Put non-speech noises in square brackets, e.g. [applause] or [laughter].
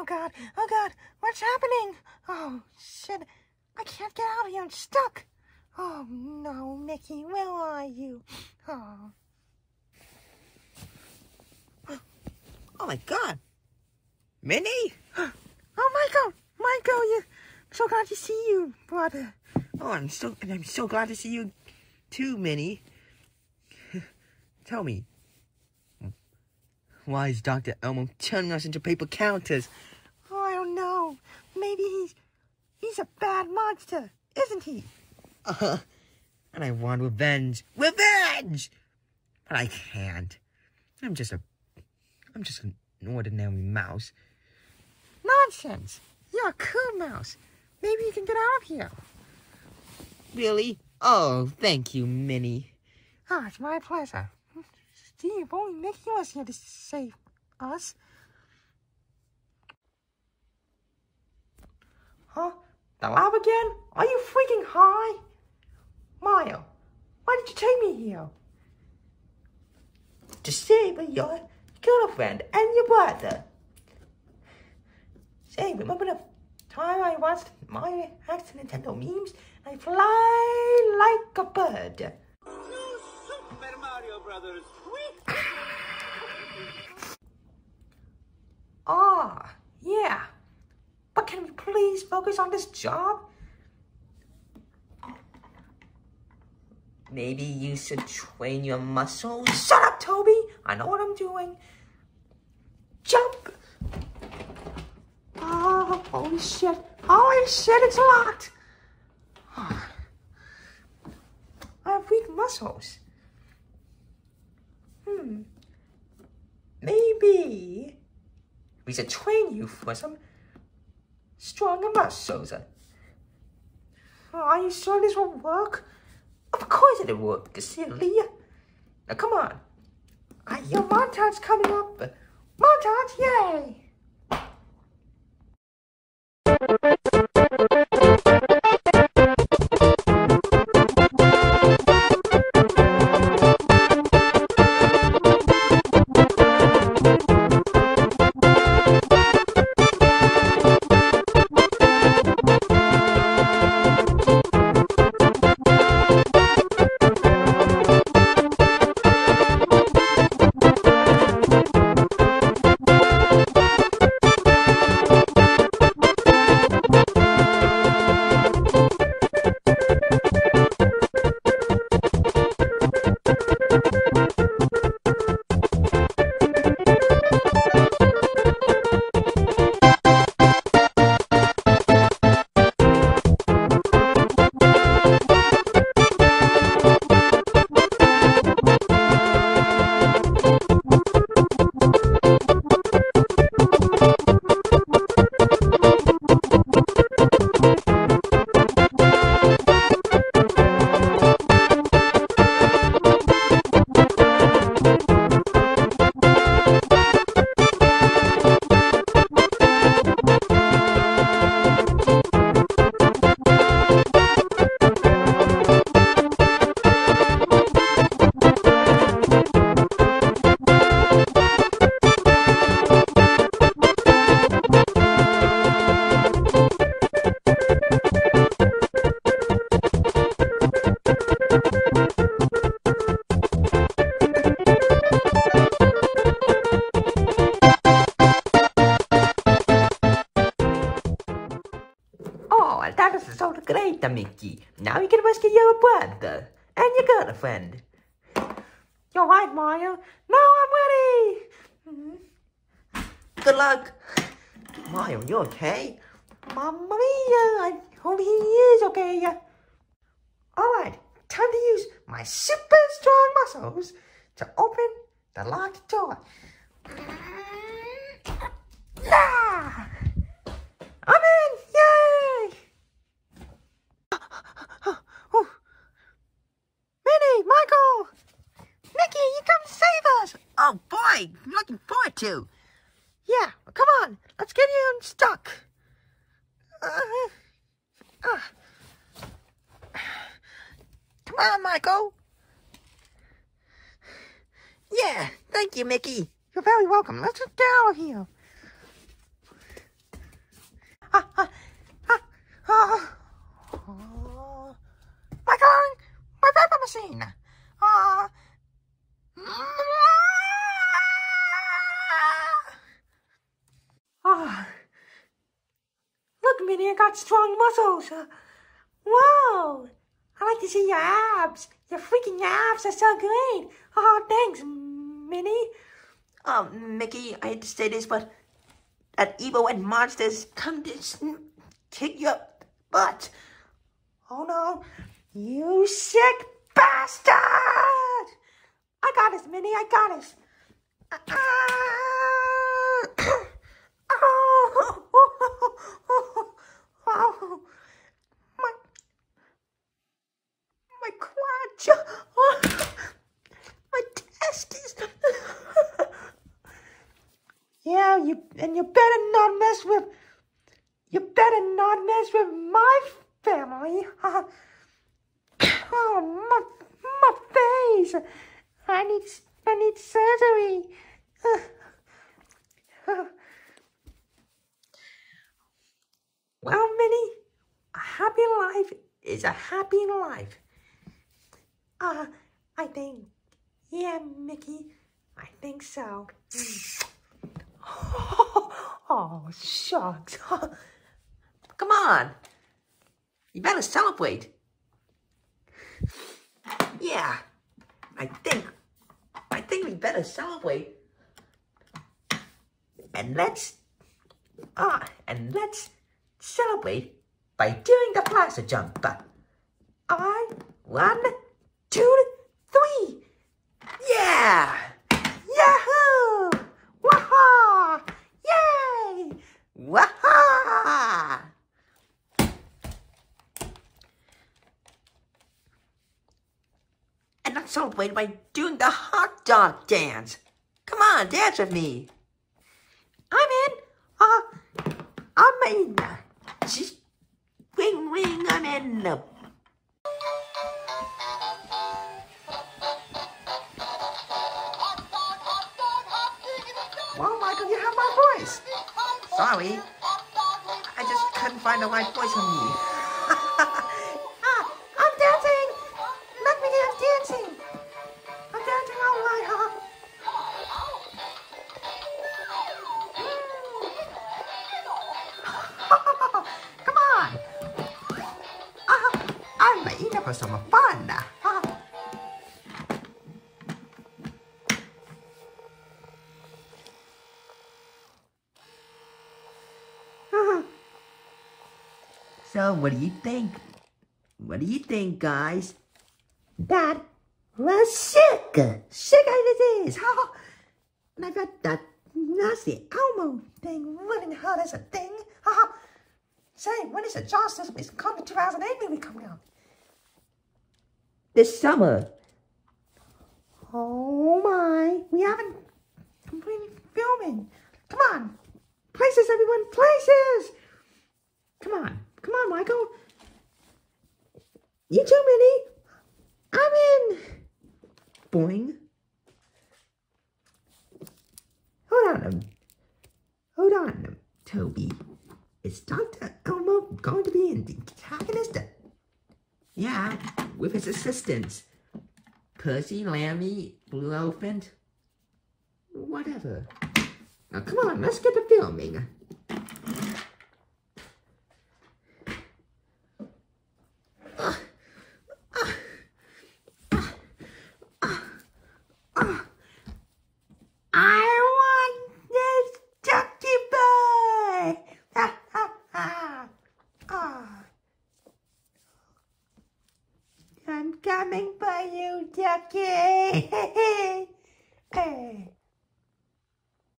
Oh god, oh god, what's happening? Oh shit, I can't get out of here, I'm stuck. Oh no, Mickey, where are you? Oh. Oh my god. Minnie? [gasps] Oh Michael, Michael, you so glad to see you, brother. Oh, I'm so and I'm so glad to see you too, Minnie. [sighs] Tell me, why is Dr. Elmo turning us into paper counters? Oh, I don't know. Maybe he's he's a bad monster, isn't he? Uh, huh. and I want revenge. Revenge! But I can't. I'm just a I'm just an ordinary mouse. Nonsense. You're a cool mouse. Maybe you can get out of here. Really? Oh, thank you, Minnie. Ah, it's my pleasure. Steve, only Mickey was here to save us. Huh? The lab again? Are you freaking high? Maya, why did you take me here? To save your girlfriend and your brother. Say, remember the time I watched my X Nintendo memes? I fly like a bird. Super Mario Brothers. Ah, yeah. Please focus on this job? Maybe you should train your muscles. Shut up, Toby! I know what I'm doing. Jump! Oh, holy shit. Holy shit, it's locked! [sighs] I have weak muscles. Hmm. Maybe we should train you for some stronger muscles. Are you sure this won't work? Of course it'll work, silly. Now come on. Hear montage coming up. Montage, yay! Mickey. Now you can rescue your brother and your girlfriend. You're right, Mario. Now I'm ready. Mhm. Good luck. Mario, you okay? Mamma mia, I hope he is okay. All right, time to use my super strong muscles to open the locked door. Ah! Yeah, come on, let's get you unstuck. Uh, uh. Come on, Michael. Yeah, thank you, Mickey. You're very welcome. Let's get out of here. Ah, ah, ah, ah. Oh. My God, my paper machine. Muscles. Whoa! I like to see your abs. Your freaking abs are so great. Oh, thanks, Minnie. Um, Mickey, I hate to say this, but that evil and monsters come to kick your butt. Oh no, you sick bastard! I got this, Minnie. I got this. Ah! Oh, oh, my, my crotch. Oh, my testes. yeah, you and you better not mess with. You better not mess with my family. [laughs] oh, my, my face. I need, I need surgery. [laughs] Well, Minnie, a happy life is a happy life. Uh, I think, yeah, Mickey, I think so. Oh, shucks. Come on. You better celebrate. Yeah, I think, I think we better celebrate. And let's, ah, and let's celebrate by doing the plaza jump. I, one, two, three. Yeah! Yahoo! Waha! Yay! Waha! And let's celebrate by doing the hot dog dance. Come on, dance with me. I'm in. Uh, I'm in. Just ring ring. I'm in. the Well, Michael, you have my voice. Sorry, I just couldn't find the right voice for me. [laughs] ah, I'm dancing. Let me dance dancing. I'm dancing all right, [laughs] huh? Come on. Uh, I'm eating for some fun. Uh, So, what do you think? What do you think, guys? That was sick. Sick as it is. Ha! And I got that nasty Elmo thing running hard as a thing. Ha! Say, when is the Justice is coming 2008 movie coming out? This summer. Oh my. We haven't completed filming. Come on. Places, everyone. Places. Come on. Come on, Michael. You too, Minnie. I'm in. Boing. Hold on. Hold on, Toby. Is Dr. Elmo going to be an antagonist? Yeah, with his assistants. Percy, Lammy, Blue Elephant. Whatever. Now, come on, let's get to filming.